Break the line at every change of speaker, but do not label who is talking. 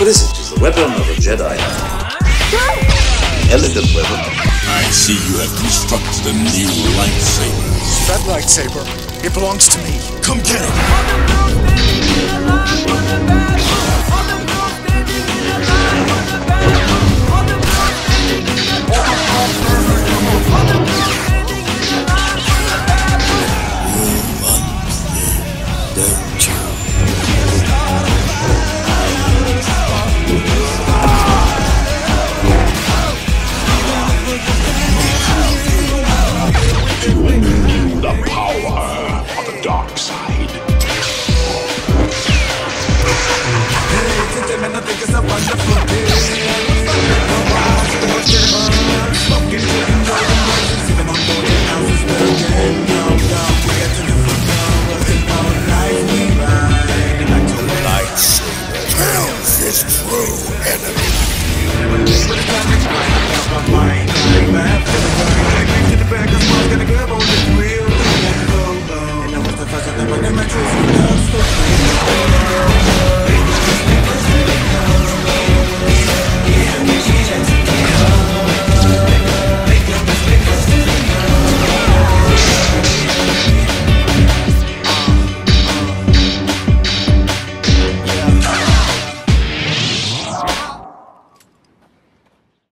What is it? Is the weapon of a Jedi? Elegant weapon. I
see you have constructed a new lightsaber.
That lightsaber, it belongs to me. Come get
it!
Don't you
think it's a wonderful day. Smoking, drinking, rolling, racing, sipping on golden ounces, burning, yo. We get to live for dollars in our life, we ride. Back to
lightsaber. Hell's his true enemy. When we
put it down, it's right out my mind. I'm back to the back, I'm back to the. I'm gonna grab on this wheel. And I was the first one that went in my and I was so